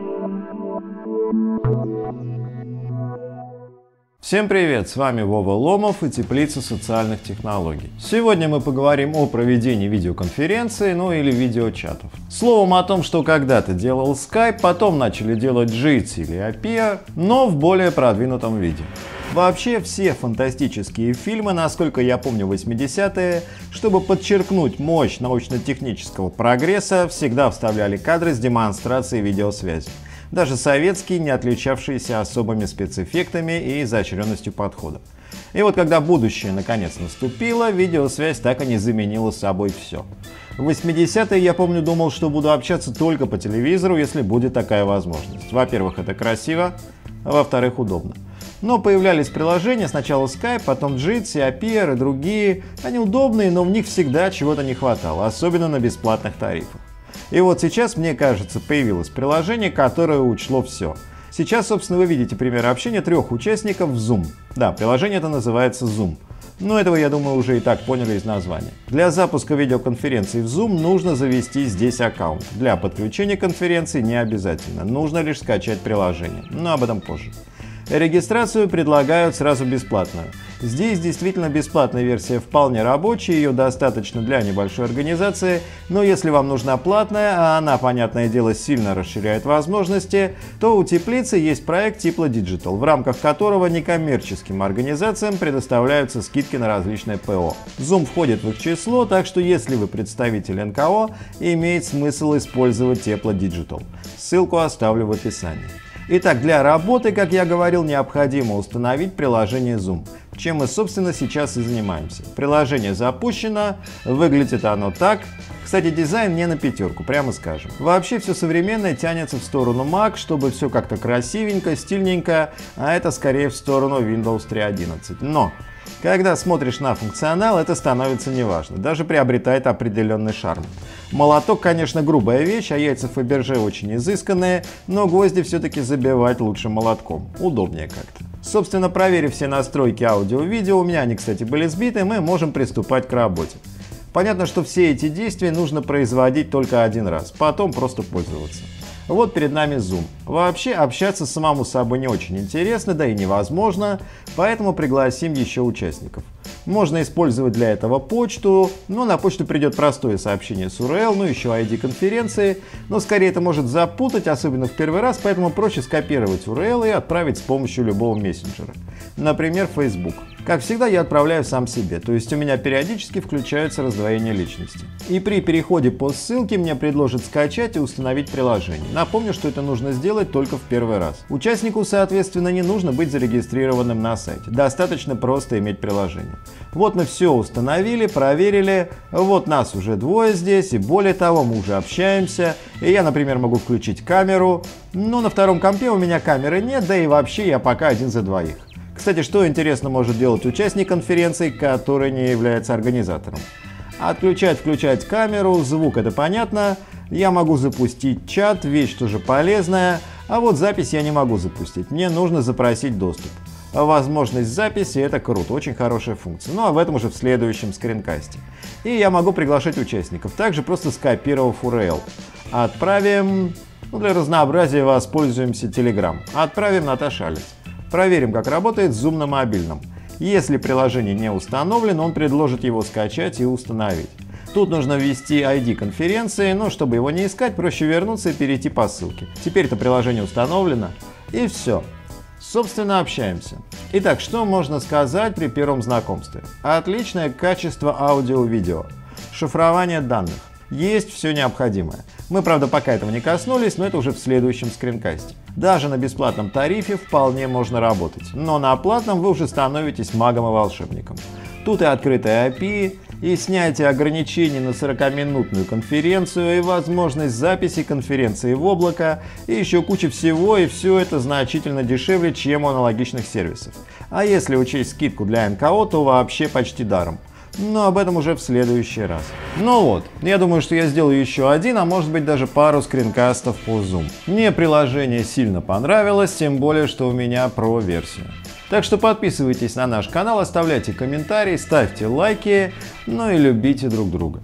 Thank you. Всем привет, с вами Вова Ломов и Теплица социальных технологий. Сегодня мы поговорим о проведении видеоконференции, ну или видеочатов. Словом о том, что когда-то делал Skype, потом начали делать Jitsi или Apia, но в более продвинутом виде. Вообще все фантастические фильмы, насколько я помню 80-е, чтобы подчеркнуть мощь научно-технического прогресса, всегда вставляли кадры с демонстрацией видеосвязи даже советские, не отличавшиеся особыми спецэффектами и изощренностью подхода. И вот когда будущее наконец наступило, видеосвязь так и не заменила собой все. В 80-е я помню думал, что буду общаться только по телевизору, если будет такая возможность. Во-первых, это красиво, а во-вторых, удобно. Но появлялись приложения, сначала Skype, потом Jitsi, Apier и другие. Они удобные, но в них всегда чего-то не хватало, особенно на бесплатных тарифах. И вот сейчас, мне кажется, появилось приложение, которое учло все. Сейчас, собственно, вы видите пример общения трех участников в Zoom. Да, приложение это называется Zoom. Но этого, я думаю, уже и так поняли из названия. Для запуска видеоконференции в Zoom нужно завести здесь аккаунт. Для подключения конференции не обязательно, нужно лишь скачать приложение. Но об этом позже. Регистрацию предлагают сразу бесплатную. Здесь действительно бесплатная версия вполне рабочая, ее достаточно для небольшой организации, но если вам нужна платная, а она, понятное дело, сильно расширяет возможности, то у Теплицы есть проект Тепло Digital, в рамках которого некоммерческим организациям предоставляются скидки на различные ПО. Zoom входит в их число, так что если вы представитель НКО, имеет смысл использовать Тепло Digital. Ссылку оставлю в описании. Итак, для работы, как я говорил, необходимо установить приложение Zoom, чем мы, собственно, сейчас и занимаемся. Приложение запущено, выглядит оно так. Кстати, дизайн не на пятерку, прямо скажем. Вообще все современное тянется в сторону Mac, чтобы все как-то красивенько, стильненько, а это скорее в сторону Windows 3.11. Но когда смотришь на функционал, это становится неважно, даже приобретает определенный шарм. Молоток, конечно, грубая вещь, а яйца Фаберже очень изысканные, но гвозди все-таки забивать лучше молотком. Удобнее как-то. Собственно, проверив все настройки аудио-видео, у меня они, кстати, были сбиты, мы можем приступать к работе. Понятно, что все эти действия нужно производить только один раз, потом просто пользоваться. Вот перед нами Zoom. Вообще общаться самому собой не очень интересно, да и невозможно, поэтому пригласим еще участников. Можно использовать для этого почту, но на почту придет простое сообщение с URL, ну еще ID конференции, но скорее это может запутать, особенно в первый раз, поэтому проще скопировать URL и отправить с помощью любого мессенджера. Например, Facebook. Как всегда, я отправляю сам себе, то есть у меня периодически включается раздвоение личности. И при переходе по ссылке мне предложат скачать и установить приложение. Напомню, что это нужно сделать только в первый раз. Участнику, соответственно, не нужно быть зарегистрированным на сайте. Достаточно просто иметь приложение. Вот мы все установили, проверили, вот нас уже двое здесь, и более того, мы уже общаемся. И я, например, могу включить камеру, но на втором компе у меня камеры нет, да и вообще я пока один за двоих. Кстати, что интересно может делать участник конференции, который не является организатором? Отключать, включать камеру, звук это понятно. Я могу запустить чат, вещь тоже полезная. А вот запись я не могу запустить, мне нужно запросить доступ. Возможность записи это круто, очень хорошая функция. Ну а в этом уже в следующем скринкасте. И я могу приглашать участников, также просто скопировав URL. Отправим, ну для разнообразия воспользуемся Telegram. Отправим Наташа Алис. Проверим, как работает Zoom на мобильном. Если приложение не установлено, он предложит его скачать и установить. Тут нужно ввести ID конференции, но чтобы его не искать, проще вернуться и перейти по ссылке. Теперь это приложение установлено, и все. Собственно, общаемся. Итак, что можно сказать при первом знакомстве? Отличное качество аудио-видео. Шифрование данных. Есть все необходимое. Мы, правда, пока этого не коснулись, но это уже в следующем скринкасте. Даже на бесплатном тарифе вполне можно работать, но на платном вы уже становитесь магом и волшебником. Тут и открытая API, и снятие ограничений на 40-минутную конференцию, и возможность записи конференции в облако, и еще куча всего, и все это значительно дешевле, чем у аналогичных сервисов. А если учесть скидку для НКО, то вообще почти даром но об этом уже в следующий раз. Ну вот, я думаю, что я сделаю еще один, а может быть даже пару скринкастов по Zoom. Мне приложение сильно понравилось, тем более, что у меня про версию. Так что подписывайтесь на наш канал, оставляйте комментарии, ставьте лайки, ну и любите друг друга.